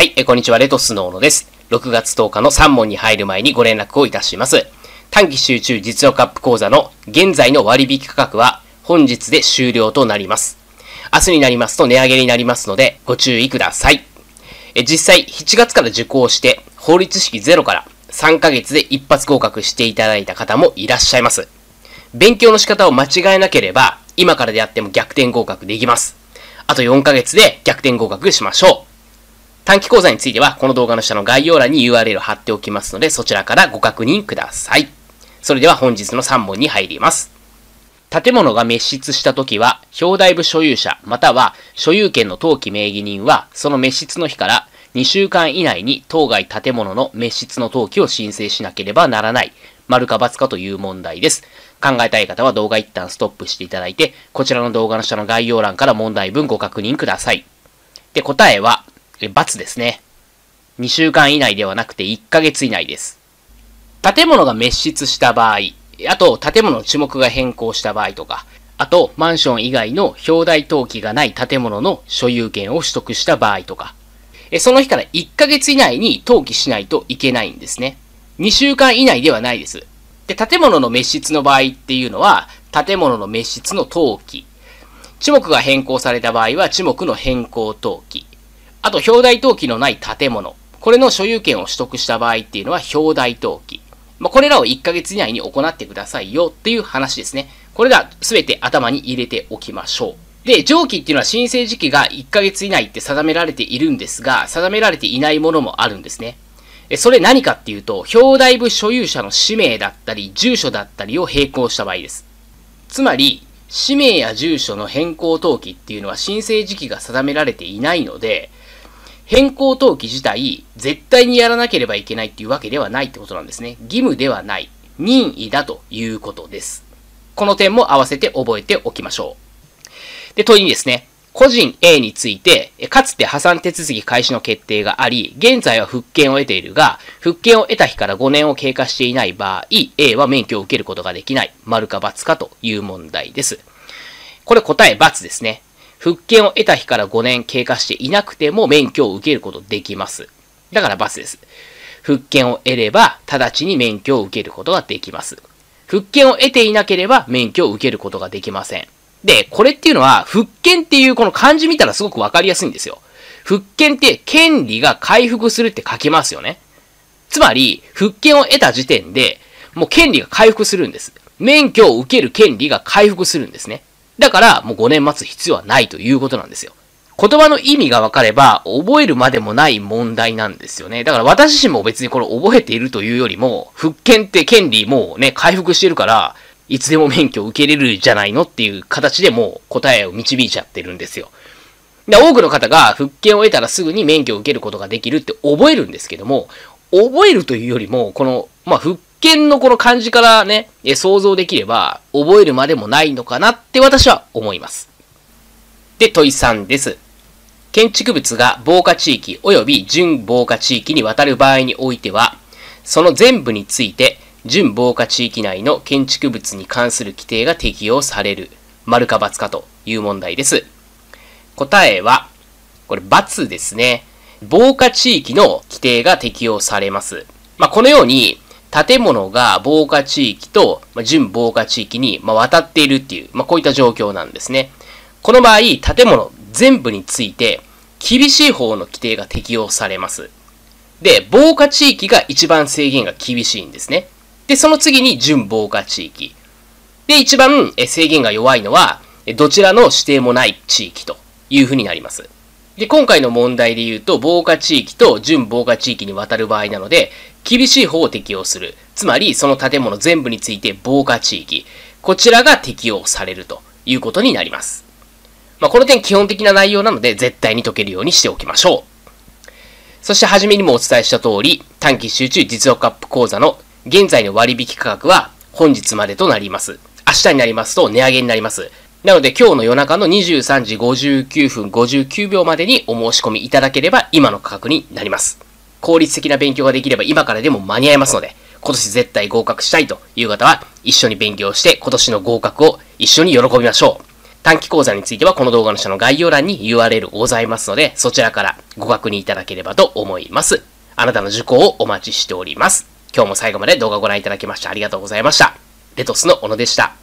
はい、えこんにちは、レトスノーノです。6月10日の3問に入る前にご連絡をいたします。短期集中実力アップ講座の現在の割引価格は本日で終了となります。明日になりますと値上げになりますのでご注意ください。え実際7月から受講して法律式ゼロから3ヶ月で一発合格していただいた方もいらっしゃいます。勉強の仕方を間違えなければ今からであっても逆転合格できます。あと4ヶ月で逆転合格しましょう。短期講座については、この動画の下の概要欄に URL を貼っておきますので、そちらからご確認ください。それでは本日の3問に入ります。建物が滅失したときは、表題部所有者、または所有権の登記名義人は、その滅失の日から2週間以内に当該建物の滅失の登記を申請しなければならない。丸か×かという問題です。考えたい方は動画一旦ストップしていただいて、こちらの動画の下の概要欄から問題文ご確認ください。で、答えは、ですね。2週間以内ではなくて1ヶ月以内です。建物が滅失した場合、あと建物の注目が変更した場合とか、あとマンション以外の表題登記がない建物の所有権を取得した場合とか、その日から1ヶ月以内に登記しないといけないんですね。2週間以内ではないです。で、建物の滅失の場合っていうのは、建物の滅失の登記。地目が変更された場合は、地目の変更登記。あと、表題登記のない建物。これの所有権を取得した場合っていうのは、表題登記。まあ、これらを1ヶ月以内に行ってくださいよっていう話ですね。これら全て頭に入れておきましょう。で、上記っていうのは申請時期が1ヶ月以内って定められているんですが、定められていないものもあるんですね。それ何かっていうと、表題部所有者の氏名だったり、住所だったりを並行した場合です。つまり、氏名や住所の変更登記っていうのは申請時期が定められていないので、変更登記自体、絶対にやらなければいけないっていうわけではないってことなんですね。義務ではない。任意だということです。この点も合わせて覚えておきましょう。で、問いにですね、個人 A について、かつて破産手続き開始の決定があり、現在は復権を得ているが、復権を得た日から5年を経過していない場合、A は免許を受けることができない。丸か×かという問題です。これ答え×ですね。復権を得た日から5年経過していなくても免許を受けることできます。だからバスです。復権を得れば、直ちに免許を受けることができます。復権を得ていなければ免許を受けることができません。で、これっていうのは、復権っていうこの漢字見たらすごくわかりやすいんですよ。復権って権利が回復するって書きますよね。つまり、復権を得た時点で、もう権利が回復するんです。免許を受ける権利が回復するんですね。だから、もう5年待つ必要はないということなんですよ。言葉の意味が分かれば、覚えるまでもない問題なんですよね。だから私自身も別にこれ覚えているというよりも、復権って権利もうね、回復してるから、いつでも免許を受けれるじゃないのっていう形でもう答えを導いちゃってるんですよ。で多くの方が復権を得たらすぐに免許を受けることができるって覚えるんですけども、覚えるというよりも、この、まあ、復見のこの漢字からね、想像できれば、覚えるまでもないのかなって私は思います。で、問い3です。建築物が防火地域及び準防火地域に渡る場合においては、その全部について、準防火地域内の建築物に関する規定が適用される。丸か×かという問題です。答えは、これ×ですね。防火地域の規定が適用されます。まあ、このように、建物が防火地域と、ま準防火地域に、ま渡っているっていう、まあ、こういった状況なんですね。この場合、建物全部について、厳しい方の規定が適用されます。で、防火地域が一番制限が厳しいんですね。で、その次に準防火地域。で、一番制限が弱いのは、どちらの指定もない地域というふうになります。で、今回の問題で言うと、防火地域と準防火地域に渡る場合なので、厳しい方を適用する。つまり、その建物全部について防火地域。こちらが適用されるということになります。まあ、この点基本的な内容なので、絶対に解けるようにしておきましょう。そして、はじめにもお伝えした通り、短期集中実力アップ講座の現在の割引価格は本日までとなります。明日になりますと値上げになります。なので今日の夜中の23時59分59秒までにお申し込みいただければ今の価格になります。効率的な勉強ができれば今からでも間に合いますので、今年絶対合格したいという方は、一緒に勉強して今年の合格を一緒に喜びましょう。短期講座についてはこの動画の下の概要欄に URL ございますので、そちらからご確認いただければと思います。あなたの受講をお待ちしております。今日も最後まで動画をご覧いただきましてありがとうございました。レトスの小野でした。